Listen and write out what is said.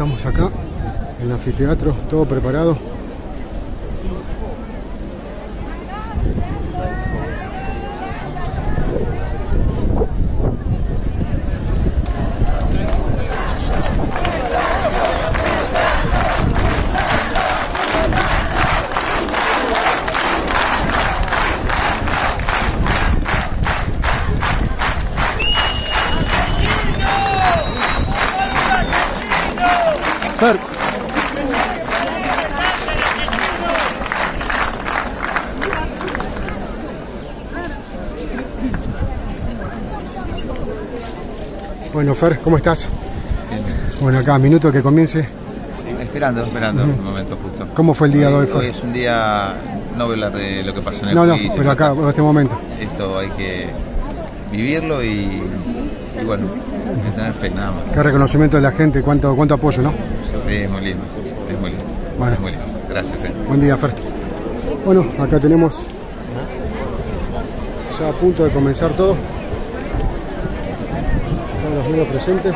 estamos acá en el anfiteatro, todo preparado. Fer. Bueno, Fer, ¿cómo estás? Bueno, acá, minuto que comience. Esperando, esperando el momento justo. ¿Cómo fue el día de hoy, Fer? Hoy es un día, no voy a hablar de lo que pasó en el No, no, juicio, pero acá, en este momento. Esto hay que vivirlo y, y bueno, hay que tener fe, nada más. Qué reconocimiento de la gente, cuánto, cuánto apoyo, ¿no? Sí, es muy lindo, es muy lindo. Bueno. Es muy lindo. Gracias. eh. Buen día, Fer. Bueno, acá tenemos ya a punto de comenzar todo. Todos los medios presentes.